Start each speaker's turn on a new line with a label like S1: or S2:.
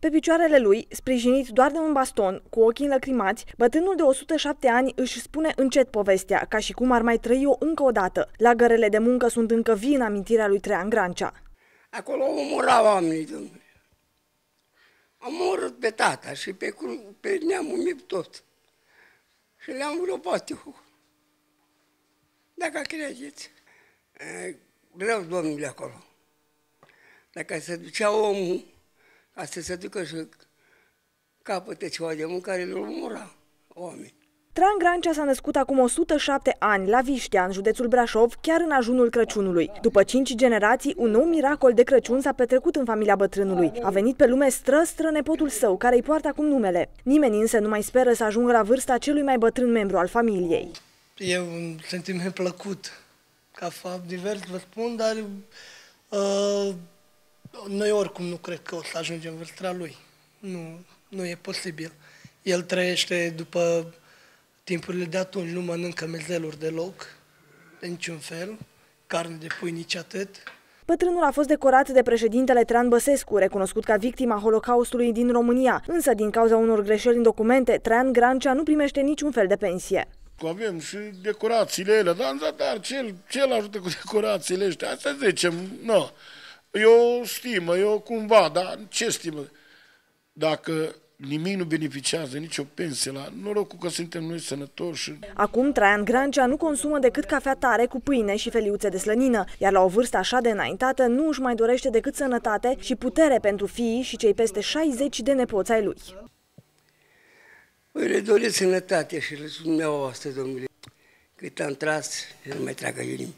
S1: Pe picioarele lui, sprijinit doar de un baston, cu ochii înlăcrimați, bătrânul de 107 ani își spune încet povestea, ca și cum ar mai trăi-o încă o dată. Lagărele de muncă sunt încă vii în amintirea lui Trean Grancea.
S2: Acolo omorau oamenii, domnule. Am omorât pe tata și pe, pe neamul meu tot. Și le-am gropat eu. Dacă credeți. Vreau, domnule, acolo. Dacă se ducea omul ca să se ducă și capăte ceva de mâncare, îl omora oameni.
S1: Tran Grancea s-a născut acum 107 ani la Viștea, în județul Brașov, chiar în ajunul Crăciunului. După cinci generații, un nou miracol de Crăciun s-a petrecut în familia bătrânului. A venit pe lume stră-stră nepotul său, care îi poartă acum numele. Nimeni însă nu mai speră să ajungă la vârsta celui mai bătrân membru al familiei.
S3: E un sentiment plăcut, ca fapt divers, vă spun, dar uh, noi oricum nu cred că o să ajungem vârsta lui. Nu, nu e posibil. El trăiește după timpurile de atunci, nu mănâncă mezeluri deloc, de niciun fel, carne de pui nici atât.
S1: Bătrânul a fost decorat de președintele Tran Băsescu, recunoscut ca victima Holocaustului din România, însă din cauza unor greșeli în documente, Tran Grancea nu primește niciun fel de pensie.
S4: Avem și decorațiile ele, dar, dar cel, cel ajută cu decorațiile astea, asta zicem, nu. E o stimă, e o cumva, dar ce stimă? Dacă nimic nu beneficiază, nicio pensie la norocul că suntem noi sănătoși.
S1: Acum Traian Grancea nu consumă decât cafea tare cu pâine și feliuțe de slănină, iar la o vârstă așa de înaintată nu își mai dorește decât sănătate și putere pentru fiii și cei peste 60 de nepoți ai lui.
S2: Păi le doresc sănătate și le sunt dumneavoastră, domnule. Cât am tras, nu mai tragă inimi.